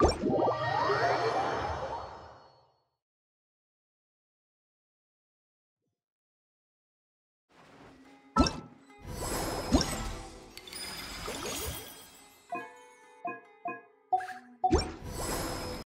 you